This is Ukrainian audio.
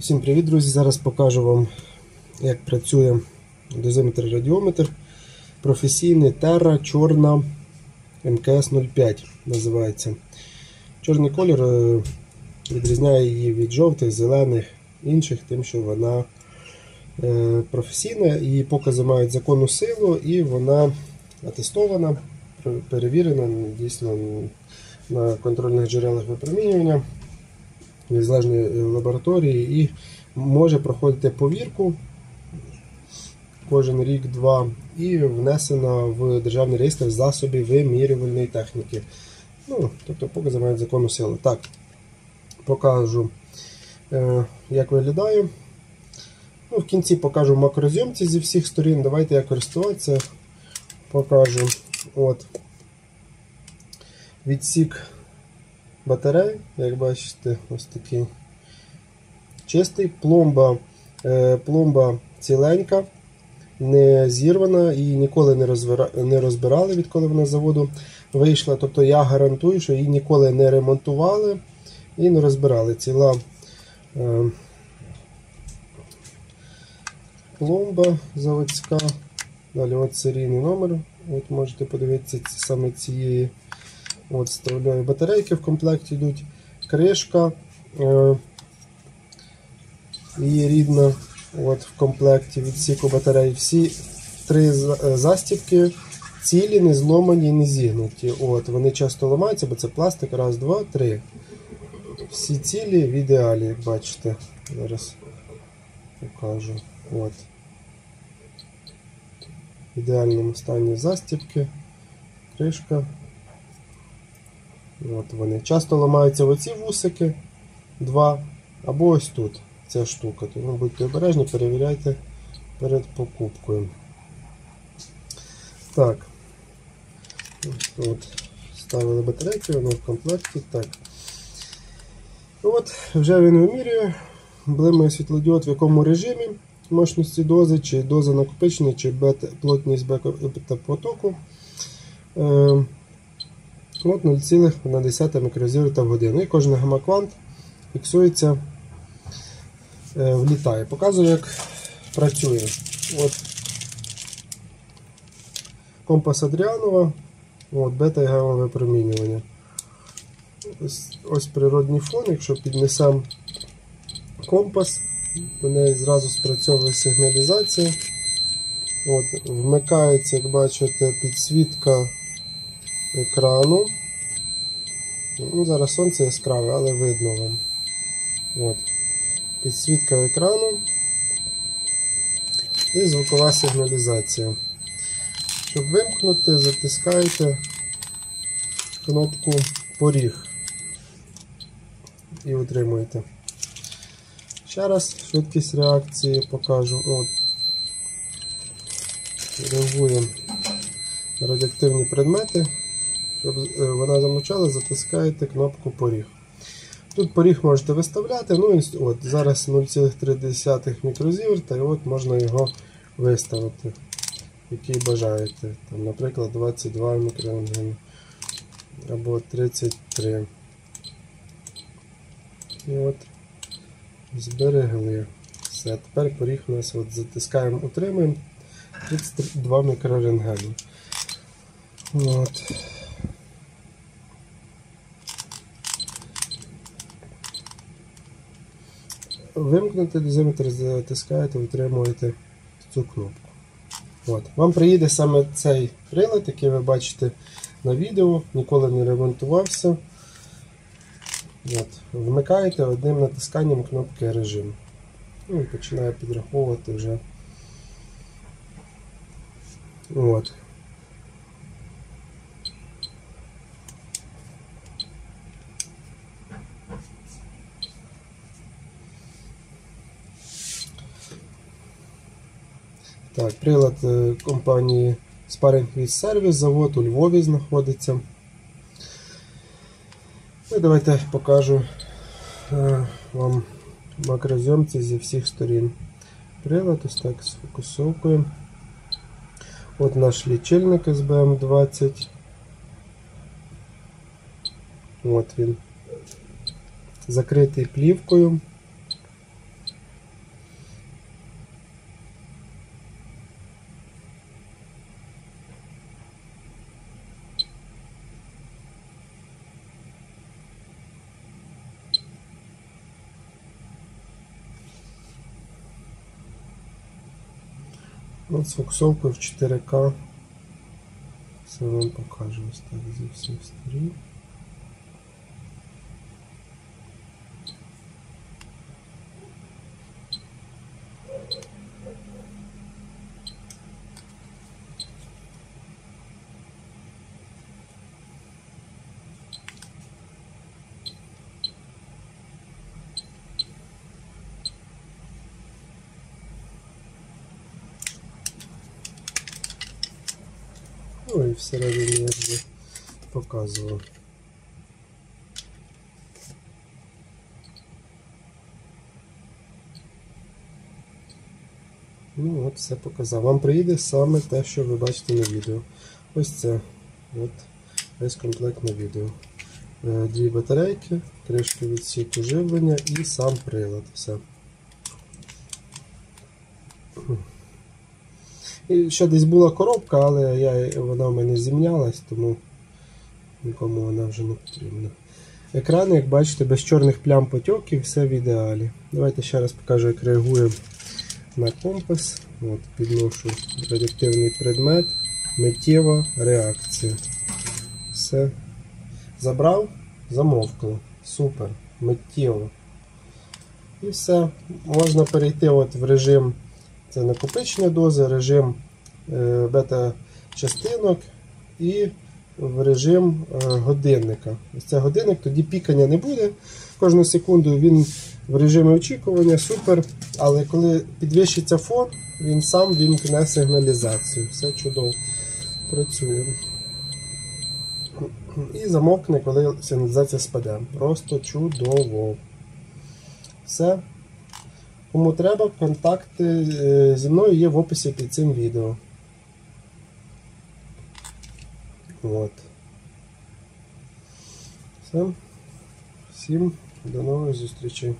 Всім привіт, друзі! Зараз покажу вам, як працює дозиметр радіометр професійний Terra чорна МКС 05 називається. Чорний колір е, відрізняє її від жовтих, зелених, інших, тим, що вона е, професійна, її покази мають законну силу і вона атестована, перевірена дійсно на контрольних джерелах випромінювання незалежної лабораторії і може проходити повірку кожен рік-два і внесена в державний реєстр засобів вимірювальної техніки. Ну, Тобто покази мають законну силу. Так, покажу, е, як виглядає. Ну, В кінці покажу макрозйомці зі всіх сторін. Давайте як користуватися, покажу. От. Відсік батарей, як бачите, ось такий чистий, пломба е, пломба ціленька, не зірвана і ніколи не, розбирали, відколи вона з заводу вийшла. Тобто я гарантую, що її ніколи не ремонтували і не розбирали. Ціла е, пломба заводська. Далі от серійний номер. От Можете подивитися саме цієї. От Вставляю батарейки в комплекті йдуть, кришка е, її рідна от в комплекті відсіку батарей. Всі три е, застібки цілі, не зломані, не зігнуті. От, Вони часто ламаються, бо це пластик. Раз, два, три. Всі цілі в ідеалі, як бачите. Зараз покажу. От. В ідеальному стані застібки, кришка. От вони. Часто ламаються оці вусики, два, або ось тут ця штука. Тому будьте обережні, перевіряйте перед покупкою. Так. От, Ставили батарейки, воно в комплекті. Так. От, Вже він вимірює, блимає світлодіод в якому режимі мощності дози, чи доза накопичення, чи плотність бета потоку. Е, От 0,1 мікрозіверта в годину. І кожен гамаквант фіксується, е, влітає. Показую, як працює. От Компас Адріанова, от, бета і гамма випромінювання. Ось, ось природний фон, якщо піднесемо компас, у неї зразу спрацьовує сигналізація. От, Вмикається, як бачите, підсвітка екрану. Ну, Зараз сонце яскраве, але видно вам. От. Підсвітка екрану і звукова сигналізація. Щоб вимкнути, затискаєте кнопку поріг і утримуєте. Ще раз швидкість реакції покажу. От. Реагуємо радіоактивні предмети. Щоб е, вона замочала, затискаєте кнопку поріг. Тут поріг можете виставляти. ну от Зараз 0,3 мікрозіверта, і от можна його виставити, який бажаєте. Там, Наприклад, 22 мікрорентгени або 33. І от зберегли. Все, тепер поріг у нас от затискаємо, утримуємо 32 мікрорентгени. От. Вимкнути дозиметр, затискаєте, витримуєте цю кнопку. От. Вам приїде саме цей прилад, який ви бачите на відео, ніколи не ремонтувався. От. Вмикаєте одним натисканням кнопки режим. Ну, і починає підраховувати вже. От. Так, Прилад е, компанії Sparring With Service, завод у Львові знаходиться. І давайте покажу е, вам макрозйомці зі всіх сторін. Прилад, ось так сфокусовуємо. От наш лічильник SBM20. От він. Закритий плівкою. От з фокусовкою в 4К. Все вам покажу ось так зі всіх сторін. Ну і всередині я вже показував. Ну от все показав. Вам приїде саме те, що ви бачите на відео. Ось це. От весь комплект на відео. Е, Дві батарейки, кришки відсіку живлення і сам прилад. Все. Ще десь була коробка, але я, вона в мене зімнялась, тому нікому вона вже не потрібна. Екран, як бачите, без чорних плям потьоків, все в ідеалі. Давайте ще раз покажу, як реагує на компас. От, Підношу радіоактивний предмет, миттєва реакція. Все. Забрав, замовкло. Супер, миттєво. І все. Можна перейти от в режим це накопичення дози, режим е, бета-частинок і в режим е, годинника. Ось це годинник, тоді пікання не буде. Кожну секунду він в режимі очікування, супер. Але коли підвищиться фон, він сам вімкне сигналізацію. Все чудово працює. І замовкне, коли сигналізація спаде. Просто чудово. Все. Кому треба, контакти е, зі мною є в описі під цим відео. От. Все. Всім до нових зустрічей.